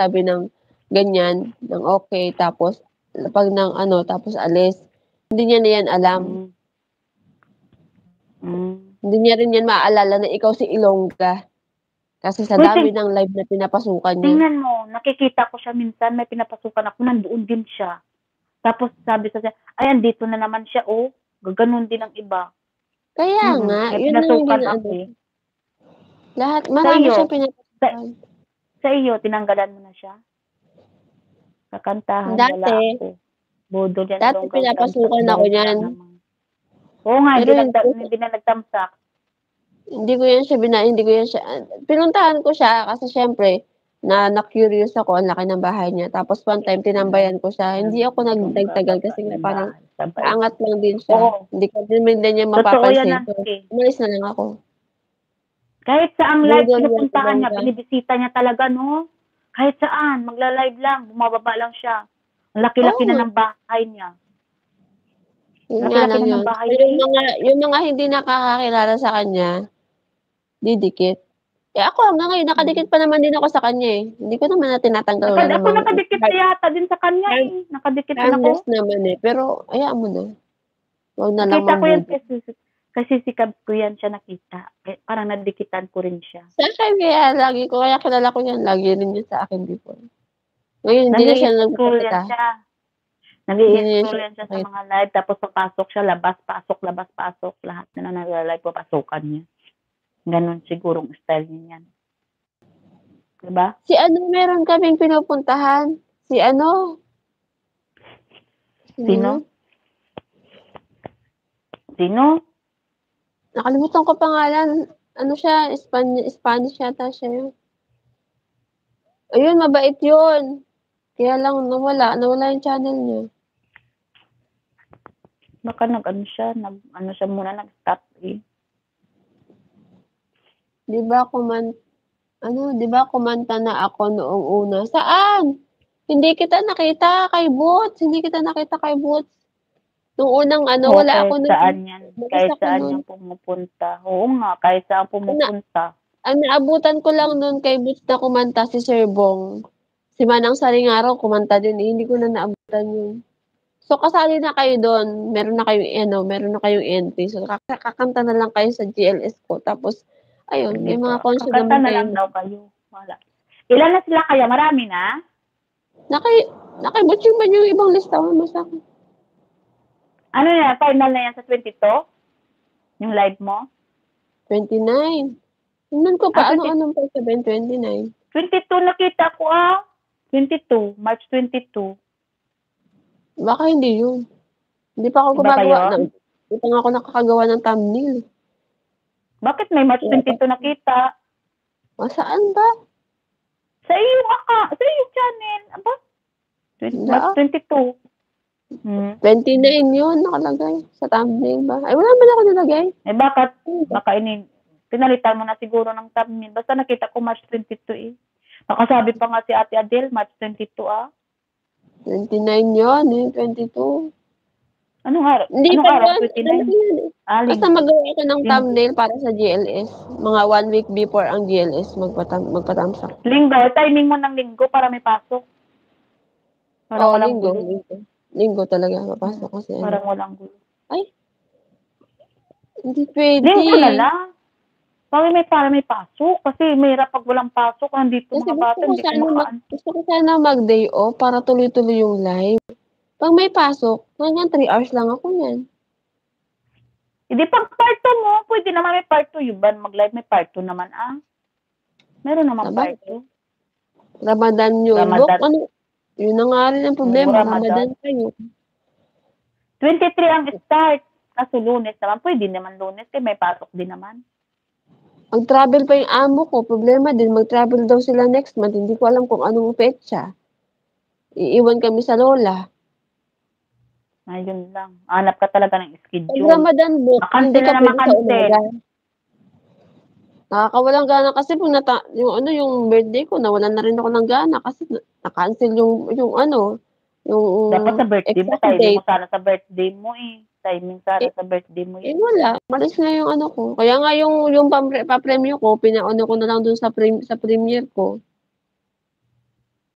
nagsabi ng ganyan, ng okay, tapos pag ng ano, tapos alis. Hindi niya na yan alam. Mm. Mm. Hindi niya rin yan maaalala na ikaw si Ilongga. Kasi sa Uy, dami ng live na pinapasukan niya. Tingnan mo, nakikita ko siya minsan, may pinapasukan ako, nandoon din siya. Tapos sabi sa siya, ay, andito na naman siya, oh. Gaganon din ang iba. Kaya Mm, nga, may yun ang pinasukan ginaano. ako eh. Lahat, marami siyang pinapasukan. Sa iyo, tinanggalan mo na siya? Kakantahan, Dati. wala ako. Budol yan. Dati pinapasukan ako niyan. Oo nga, hindi, Pero nagta- hindi- na nagtamsak. Hindi ko yan siya bina, hindi ko yan siya, pinuntahan ko siya kasi syempre, na na-curious ako, ang laki ng bahay niya. Tapos one time, tinambayan ko siya. Hindi ako nagtagal kasi nga parang kaangat lang din siya. Oo. Hindi ko din din niya Totoo yan, mapapansin. So, Nancy. umalis na lang ako. Kahit saan live Budol yan, pinupuntahan niya, binibisita niya talaga, no? Kahit saan, magla-live lang, bumababa lang siya. Ang laki-laki Oo. na ng bahay niya. Yun Laki-laki nga lang na ng bahay yung mga, yung mga hindi nakakakilala sa kanya, didikit. Eh ako hanggang ngayon, nakadikit pa naman din ako sa kanya eh. Hindi ko naman na tinatanggal. Nakad- ako nakadikit na yata din sa kanya eh. Nakadikit din ako. Naman eh. Pero, hayaan mo na. Huwag na lang Nakita ko yan kasi, kasi si Cubs ko yan siya nakita. Eh, parang nadikitan ko rin siya. Akin, kaya lagi ko, kaya kilala ko yan. Lagi rin yun sa akin before. Ngayon, hindi na siya nagpapakita. siya. Siya yan siya sa mga live. Tapos papasok siya, labas, pasok, labas, pasok. Lahat na na nag-live, papasukan niya. Ganon sigurong style niya yan. Diba? Si ano, meron kaming pinupuntahan. Si ano? Sino? Sino? Nakalimutan ko pangalan. Ano siya? Spanish, Spanish yata siya yun. Ayun, mabait yun. Kaya lang nawala. Nawala yung channel niya. Baka nag ano siya, nag ano siya muna nag-stop eh. Di ba kuman ano, di ba kumanta na ako noong una? Saan? Hindi kita nakita kay Boots. Hindi kita nakita kay Boots. Nung unang ano, Oo, wala ako nun. saan yan. Kahit saan nun. yan pumupunta. Oo nga, kahit saan pumupunta. Ang naabutan ko lang noon kay Boots na kumanta si Sir Bong. Si Manang Saringaro kumanta din. Eh, hindi ko na naabutan yun. So, kasali na kayo doon. Meron na kayong, ano, meron na kayong entry. So, kak- kakanta na lang kayo sa GLS ko. Tapos, ayun, may mga concert Kakanta naman na kayo. lang daw kayo. Wala. Ilan na sila kaya? Marami na? Nakay, nakibutching ba yung ibang listahan mo sa akin? Ano na, final na yan sa 22? Yung live mo? 29. Tingnan ko pa, Ah, ano, anong pa sabihin, 29. 22 nakita ko ah. 22, March 22. Baka hindi yun. Hindi pa ako gumagawa ng, hindi pa ako nakakagawa ng thumbnail. Bakit may March 22 nakita? O, saan ba? Sa iyo aka, sa iyo channel. Aba? 20, Wala. March 22. Hmm. 29 yun, nakalagay. Sa thumbnail ba? Ay, wala man ako nilagay. Eh bakit? Baka ini, pinalitan mo na siguro ng thumbnail. Basta nakita ko March 22 eh. Nakasabi pa nga si Ate Adele, March 22 ah. 29 yun, eh, 22. Anong araw? Hindi Anong pa araw? yun. Ano 29? yun eh. Ah, Basta magawa ako ng Linggo. thumbnail para sa GLS. Mga one week before ang GLS magpatam magpatamsak. Linggo. Timing mo ng linggo para may pasok. Para Oo, walang linggo, gulo. linggo. Linggo talaga, papasok kasi. ano. Parang walang gulo. Hindi pwede. Linggo na lang. Bakit may para may pasok? Kasi may hirap pag walang pasok. Nandito Kasi mga bata, ko hindi sana mag, gusto ko sana mag-day off para tuloy-tuloy yung live. Pag may pasok, ganyan 3 hours lang ako yan. Hindi pag part 2 mo, pwede naman may part 2. Yung ba mag-live may part 2 naman ah. Meron naman Aba. part 2. Ramadan yun. Ramadan. Bok, ano, yun na nga rin ang problema. Ramadan. Kayo. 23 ang start. Kaso lunes naman. Pwede naman lunes. Eh, may pasok din naman. Mag-travel pa yung amo ko. Problema din, mag-travel daw sila next month. Hindi ko alam kung anong petsa. Iiwan kami sa lola. Ayun lang. Hanap ka talaga ng Pag schedule. Ramadan book, Makancel hindi ka na pwede sa makancel. umaga. Nakakawalang gana kasi pag nata, yung ano yung birthday ko, nawalan na rin ako ng gana kasi na- na-cancel yung yung ano, yung Dapat sa birthday mo, timing mo sana sa birthday mo eh. Timing sana Eh, sa birthday mo Eh eh. wala, malis na yung ano ko. Kaya nga yung yung pa-premyo ko, pinaano ko na lang dun sa prem, sa premiere ko.